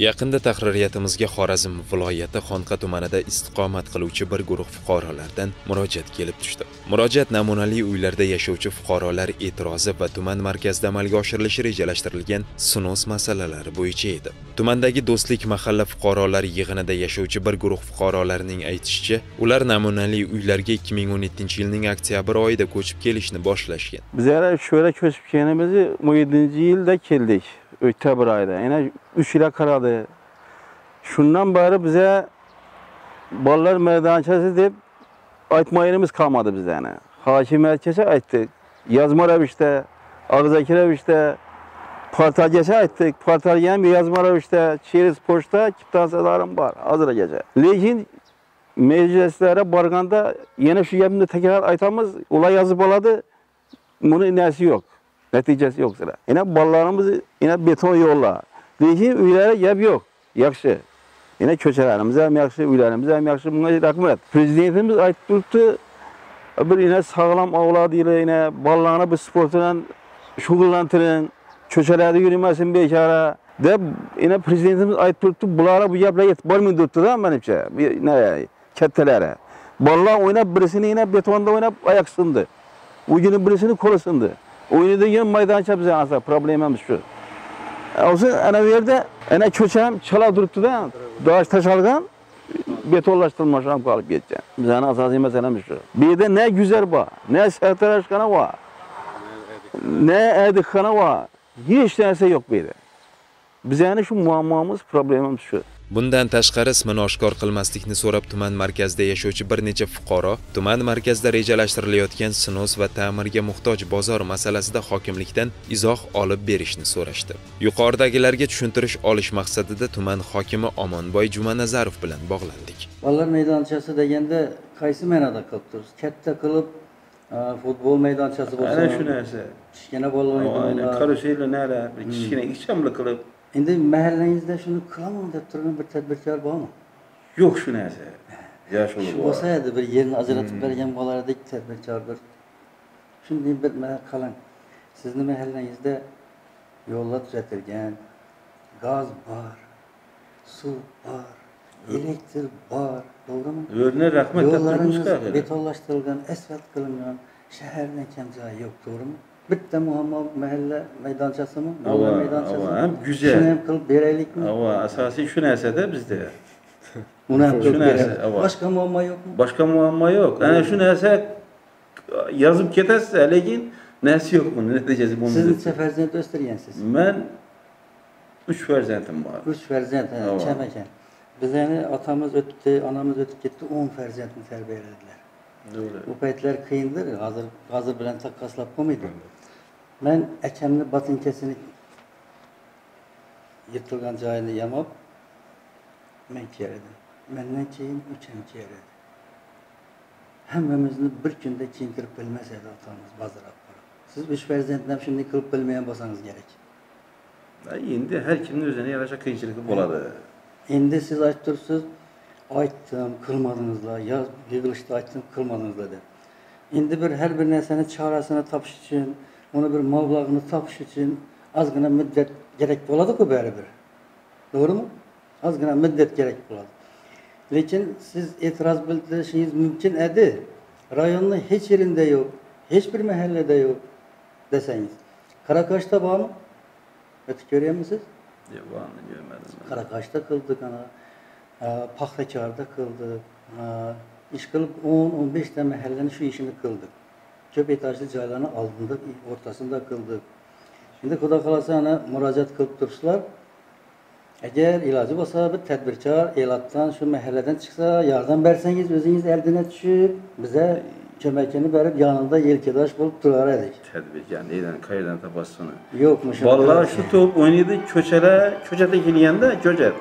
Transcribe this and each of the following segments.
Yaqinda tahririyatimizga Xorazm viloyati Xonqa tumanida istiqomat qiluvchi bir guruh fuqarolardan murojaat kelib tushdi. Murojaat namunali uylarda yashovchi fuqarolar e'tirozi va tuman markazida amalga oshirilishi rejalashtirilgan SUNOS masalalari bo'yicha edi. Tumandagi Do'stlik mahalla fuqarolar yig'inida yashovchi bir guruh fuqarolarning aytishicha, ular namunali uylarga 2017-yilning oktyabr oyida ko'chib kelishni boshlashgan. Bizlar shu yerga ko'chib kelganimiz 17-yilda keldik. öte buraydı. Yani üç ile karadı. Şundan beri bize ballar merdançası deyip aytma yerimiz kalmadı bize yani. Hakim herkese ayttık. Yazma Raviş'te, Ağzaki Raviş'te, Partajese ayttık. Partajen bir yazma Raviş'te, Çiriz Poş'ta, Kiptasalarım var. Azra gece. Lekin meclislere barganda yine şu yemde tekrar aytamız olay yazıp oladı. Bunun inesi yok. Neticesi yok sıra. Yine ballarımız yine beton yolla. Deyince üylere yap yok. Yakşı. Yine köçelerimize hem yakşı, üylerimize hem yakşı. Bunları rahmet. Prezidentimiz ait durdu. Bir yine sağlam avladı ile yine ballarına bir sportla şugullantirin. Köçelerde yürümesin bekara. De yine prezidentimiz ait durdu. Bulara bu yapla yet. Barmin durdu da benimce. Şey, ne? Kettelere. Ballar oynayıp birisini yine betonda oynayıp ayak sındı. Birisini kolu sındı. O'ynaydigan maydoncha bizning asl problemamiz shu. O'zi ana bu yerda ana ko'cha ham chala turibdi-da. Dosh tashalgan betonlashtirilmash ham qolib ketgan. Bizning asosiy masalamiz shu. Bu yerda ne güzel bor, ne sartaroshxona bor, ne edikxona bor. Hech narsa yo'q bu yerda. Bizning shu muammomiz, problemimiz shu. Bundan tashqari ismini oshkor qilmaslikni so'rab tuman markazida yashovchi bir necha fuqaro tuman markazida rejalashtirilayotgan SNOS va ta'mirga muhtoj bozor masalasida hokimlikdan izoh olib berishni so'rashdi. Yuqoridagilarga tushuntirish olish maqsadida tuman hokimi Omonboy Jumanazarov bilan bog'landik. Bolalar maydonchasi deganda qaysi ma'noda qilib turibsiz? Katta qilib e, futbol maydonchasi bo'lsa, Ana shu narsa. kichkina bolalar karusel nara, kichkina ixchamli qilib Endi mahallangizda shuni qilaman deb turgan bir tadbirkor bormi? yo'q shu narsa. Shu bo'lsa edi bir yerni ajratib bergan bo'lardek tadbirkor bir shunday bir qalang. Sizni mahallangizda yo'llar tuzatilgan, gaz bor, suv bor, elektr bor, to'g'rimi? O'rni rahmat Yo'llaringiz betonlashtirilgan, asfalt qilingan, shahardan kam joyi yo'q, to'g'rimi? Bitta muammo mahalla maydonchasimi? Bolalar maydonchasimi? ham güzel. Shuni ham qilib beraylikmi? Ava asosiy shu narsada bizda. Uni ham qilib ava. Boshqa muammo yo'qmi? Boshqa muammo yo'q. Ana shu narsa yozib ketasiz, lekin narsa yo'q buni natijasi Siz bo'lmaydi. necha farzand o'stirgansiz? Men 3 farzandim bor. Uch farzand, kam ekan. Bizani otamiz o'tdi, onamiz o'tib ketdi, 10 farzandni tarbiyaladilar. Bu paytlar qiyindir, hozir hozir bilan taqqoslab bo'lmaydi. Ben Mən əkəmli batinkəsini yırtılğan cayını yamab, mən kiyərədim. Məndən keyin ülkəm kiyərədi. Həmməmizini bir gündə kiyindirib bilməsəydi atamız bazara aparıb. Siz üç fərzənddən şimdi kılıb bilməyən basanız gərək. İndi hər kimin özünə yaraşa qıyınçılığı boladı. İndi siz aytdırsınız, aytdım, kırmadınızla, yaz yığılışda aytdım, kırmadınızla de. İndi bir hər bir nəsənin çarəsini tapış üçün onu bir mablağını tapış için azgına müddet gerek buladı ki böyle bir. Doğru mu? Azgına müddet gerek buladı. Lekin siz itiraz bildirişiniz mümkün edi. Rayonun hiç yerinde yok. Hiçbir mahallede yok deseniz. Karakaş'ta var mı? Ötü görüyor musunuz? Yok, var mı görmedim. Karakaş'ta kıldık ana. E, kıldık. E, iş kılıp 10-15 tane mahallenin şu işini kıldık. Köpey taşlı çaylarını aldığında ortasında kıldık. Şimdi Kuda Kalasana müracaat kılıp duruşlar. Eğer ilacı olsa bir tedbirkar elattan, şu mahalleden çıksa yardım berseniz özünüz eldine düşüp bize köməkini verip yanında yelkidaş bulup durar edik. Tedbir yani neyden kayırdan tapasını. Yokmuş. Vallahi şu top oynadı köçele, köçete geliyende köçet.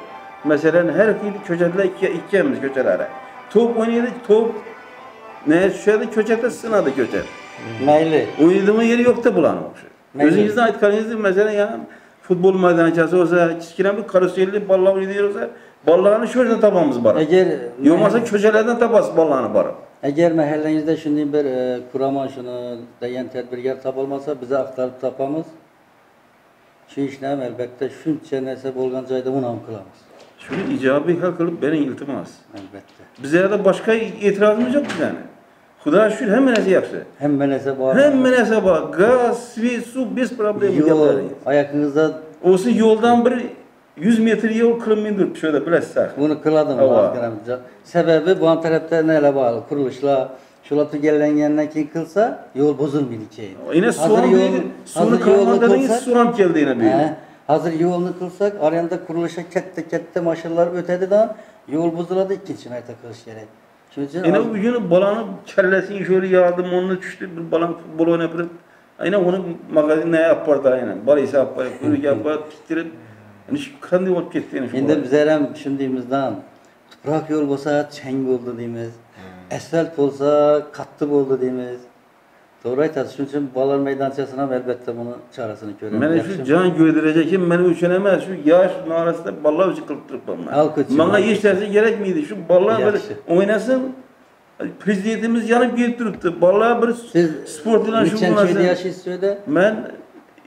Mesela her fil köçetle ikkemiz köçelere. Top oynadı top ne şöyle köçete sınadı köçet. Meyli. Oynadığın yeri yok da bulanmış. Özünüzden ait kalenizde mesela yani futbol meydançası olsa, çizkilen bir karuselli balla oynuyor olsa, ballarını şöyle tabamız var. Eğer yokmasa köşelerden tabas ballarını var. Eğer mahallenizde şimdi bir e, kuraman şunu diyen tedbirgar tapılmasa bize aktarıp tapamız. Şu işlem elbette şunca nesep bolgancaydı bunu amkılamız. Şunu icabı hak kılıp benim iltimas. Elbette. Bize de başka itirazımız yok yani. Xudo shukr hamma narsa yaxshi. Hamma narsa bor. Hamma narsa bor. Gaz, svet, suv bez problem yo'l gaplaring. oyog'ingizda O'si yo'ldan bir 100 metr yo'l qilinmay turibdi shu yerda bilasizlar. buni qiladimi hozir Sababi bu tarafda nelar bor? Qurilishlar shular tugallangandan keyin qilsa yo'l buzilmaydi keyin. Yine Hozir soğan yo'l- deydi. Sunu hozir yo'lni kalmadığınız qilsak- soğan geldi yine Ha, büyük. hozir yo'lni qilsak, oranda qurilishga katta katta mashinalar o'tadidan yo'l buziladi ikkinchi marta qilish kerak. Yine bu günü balanı kellesini şöyle yağdım onunla düştü bir balan futbol oynayıp Aynen onu magazin ne yapardı aynen. Balaysa yapar, böyle yapar, bitirip. Yani şu kandı olup gitti yani balan. bizlar ham shundaymizdan tuproq yo'l bo'lsa chang bo'ldi deymiz asfalt bo'lsa qattiq bo'ldi deymiz Doğray tasın üçün Balar meydançasına elbette bunu çarəsini görəm. Mənə şu can göydürəcəkim, məni üçün emas şu yaş narasında ballar üçün qıltırıb mən. Mənə heç nəsə gərəkmiydi. Şu ballar belə oynasın. Prezidentimiz yanıp gelip duruptu. Vallahi bir Siz sportla şu bunlar. Neçen yaşıyorsunuz söyle? Ben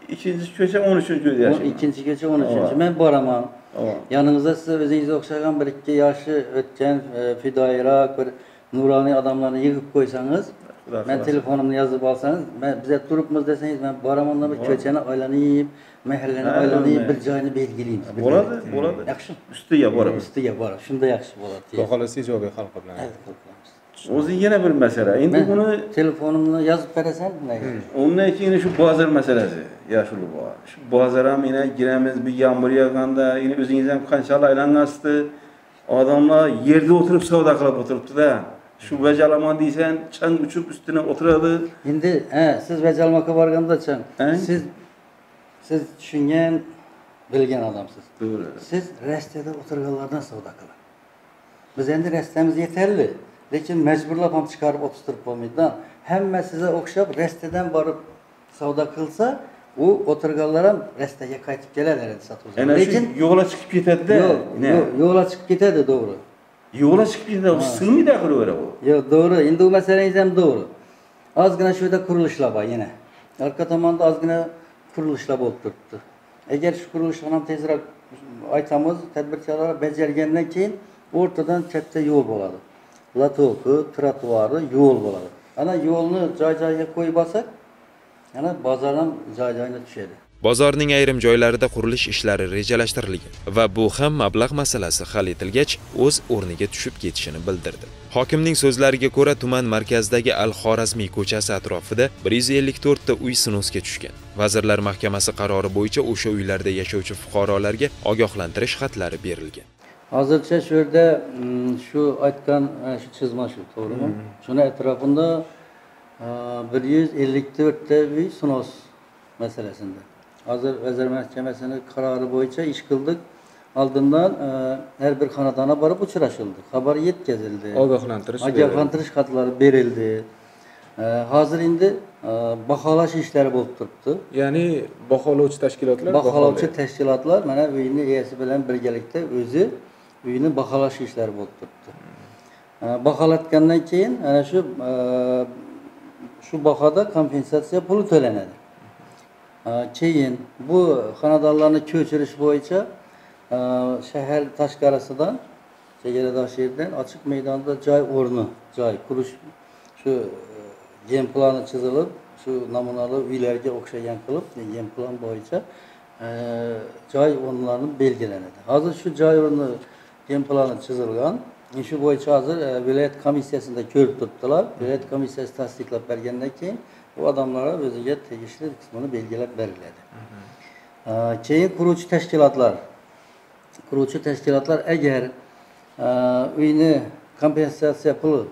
ikinci köşe 13. köyde yaşıyorum. İkinci köşe 13. Evet. Ben Baraman. Yanınızda size özünüz okşayan bir iki yaşı ötken e, fidaira, bir nurani adamlarını yığıp koysanız Men telefonimni yozib olsangiz biza turibmiz desangiz men boraman bir ko'chani aylanib mahallani Ha, aylanib bir joyni belgilaymiz Bo'ladi, bo'ladi. yaxshi Üstüge borib. ustiga borib shunda yaxshi bo'ladi Xudo xohlasa ijobiy hal qilinadi. Evet, qilamiz. O'zi yana bir mesele. Endi bunu telefonimni yozib berasan ondan keyin shu bozor meselesi. Yaşılı bu. Şu bozora ham yine giremiz bir yağmur yağganda yine o'zingiz ham qanchalar aylanasizdi. Odamlar yerda o'tirib savdo qilib o'tiribdi-da. Shu bajalaman deysan, chang uchib ustine o'tiradi. endi siz bajalmoqqa borgandachi Ha? siz siz tushungan bilgan odamsiz To'g'ri. siz rastada o'tirganlardan savdo qiling biz endi rastamiz yetarli lekin majburlab ham chiqarib o'tirtirib bo'lmaydidan hamma sizga o'xshab rastadan borib savdo qilsa u o'tirganlar ham rastaga qaytib keladi endi sotuvchi Ana lekin yo'la chiqib ketadi-da. yo'lga chiqib ketadi to'g'ri yo'lashib ketadi. Sig'maydi axir o'ra yo'q to'g'ri endi u masalangiz ham to'g'ri. Ozgina shu yerda qurilishlar bor yana. Orqa tomonda ozgina qurilishlar bo'lib turibdi. Agar shu qurilishlarni ham tezroq aytamiz tadbirkorlar bajargandan keyin o'rtadan katta yo'l bo'ladi. Latoki trotuari yo'l bo'ladi. Ana yo'lni joy joyiga qo'yib olsak ana bozor ham joy joyiga tushadi Bozorning ayrim joylarida qurilish ishlari rejalashtirilgan va bu ham mablag' masalasi hal etilgach o'z o'rniga tushib ketishini bildirdi. Hokimning so'zlariga ko'ra tuman markazidagi Al-Xorazmiy ko'chasi atrofida 154 ta uy sinosga tushgan. Vazirlar Mahkamasi qarori bo'yicha o'sha uylarda yashovchi fuqarolarga ogohlantirish xatlari berilgan. hozircha shu yerda mm, shu aytgan e, shu chizma shu to'g'rimi shuni atrofida bir yuz ellik to'rtta uy sunos masalasida hozir vazir mahkamasini qarori bo'yicha ish qildik oldindan har bir xonadonga borib uchrashildi xabar yetkazildi Ogohlantirish ogohlantirish xatlari berildi hozir endi baholash ishlari bo'lib turibdi Ya'ni baholovchi tashkilotlar baholovchi tashkilotlar mana uyni egasi bilan birgalikda o'zi uyni baholash ishlari bo'lib turibdi baholatgandan keyin ana shu e, shu bahoda kompensatsiya puli to'lanadi E, keyin bu xonadonlarni ko'chirish bo'yicha e, shahar tashqarisidan chegaradosh yerdan ochiq maydonda joy o'rni joy qurish shu e, gen plani chizilib shu namunali uylarga o'xshagan qilib gen plan bo'yicha e, joy o'rnlarini belgilanadi hozir shu joy o'rni gen plani chizilgan shu bo'yicha hozir e, viloyat komissiyasida ko'rib turibdilar viloyat komissiyasi tasdiqlab bergandan keyin bu odamlarga o'ziga tegishli qismini belgilab beriladi E, keyin quruvchi tashkilotlar quruvchi tashkilotlar agar e, uyni kompensatsiya puli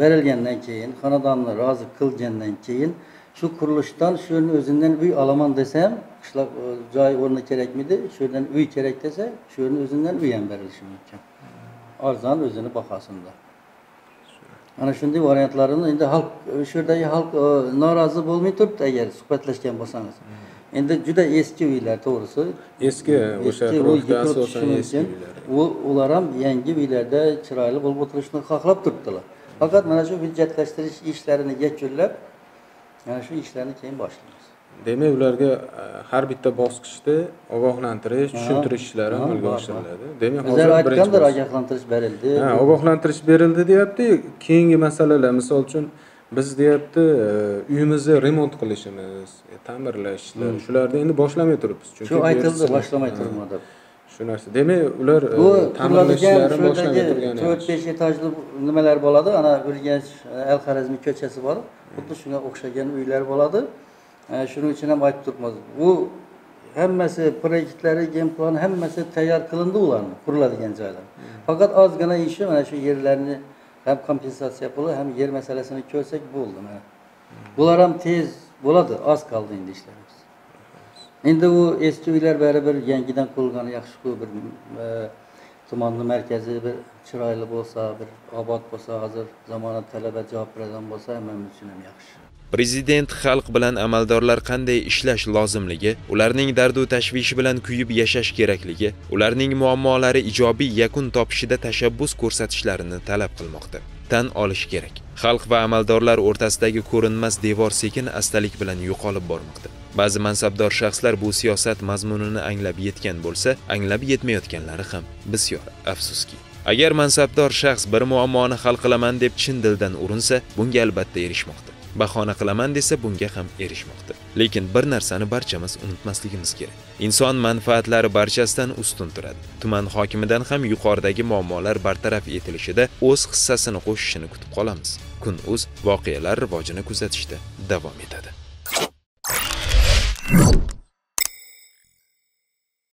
berilgandan keyin xonadonni rozi qilgandan keyin shu qurilishdan shu yerni o'zimdan uy olaman desam qishloq e, joy o'rni kerakmidi shu yerdan uy kerak desa shu yerni o'zimdan uy ham berilishi mumkin arzanın özünü baxasındır. Yəni şunday variantlarını indi xalq şurdakı xalq e, narazı olmayıb da əgər söhbətləşkən bolsanız. İndi juda eski uylar to'g'risi. Eski o'sha eski uylar. U ular ham yangi uylarda chiroyli bo'lib o'tirishni xohlab turibdilar. Faqat mana shu hujjatlashtirish ishlarini yakunlab, mana shu ishlarni keyin boshlaymiz. Demak ularga e, har bitta bosqichda ogohlantirish tushuntirish ishlari amalga oshiriladi. Demak hozir aytgandir ogohlantirish berildi. Ha ogohlantirish berildi deyapti. Keyingi masalalar misol uchun biz deyapti e, uyimizni remont qilishimiz e, ta'mirlash ishlari shularni endi boshlamay turibmiz chunki shu aytildi boshlamay turma deb. Shu narsa. Demak ular bu ta'mirlash ishlari turgani to'rt besh etajli nimalar bo'ladi? Ana urganch al harazmiy ko'chasi bor. Xuddi shunga o'xshagan uylar bo'ladi shuning uchun ham aytib turibmiz. Bu hammasi proyektlari game plani hammasi tayyor qilindi ularni quriladigan joylar. Faqat ozgina ishi mana shu yerlarni ham kompensatsiya puli ham yer masalasini ko'rsak bo'ldi mana. Bular ham tez bo'ladi oz qoldi endi ishlarimiz. Endi u eski uylar baribir yangidan qurilgani yaxshiku bir e, tumanni markazi bir chiroyli bo'lsa bir obod bo'lsa hozir zamona talaba javob beradigan bo'lsa hammamiz uchun ham yaxshi. Prezident xalq bilan amaldorlar qanday ishlash lozimligi, ularning dardu tashvishi bilan kuyib yashash kerakligi, ularning muammolari ijobiy yakun topishida tashabbus ko'rsatishlarini talab qilmoqda. Tan olish kerak. Xalq va amaldorlar o'rtasidagi ko'rinmas devor sekin astalik bilan yo'qolib bormoqda. Ba'zi mansabdor shaxslar bu siyosat mazmunini anglab yetgan bo'lsa, anglab yetmayotganlari ham bisyor afsuski. Agar mansabdor shaxs bir muammoni hal qilaman deb chin dildan urinsa, bunga albatta erishmoqda. Bahona qilaman desa bunga ham erishmoqda. Lekin bir narsani barchamiz unutmasligimiz kerak. Inson manfaatlari barchasidan ustun turadi. Tuman hokimidan ham yuqoridagi muammolar bartaraf etilishida o'z hissasini qo'shishini kutib qolamiz. Kun uz voqealar rivojini kuzatishda davom etadi.